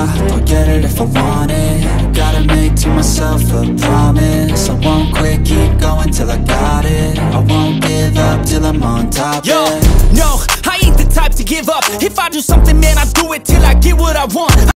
I'll get it if I want it. Gotta make to myself a promise. I won't quit, keep going till I got it. I won't give up till I'm on top, Yo, it. no, I ain't the type to give up. If I do something, man, I do it till I get what I want.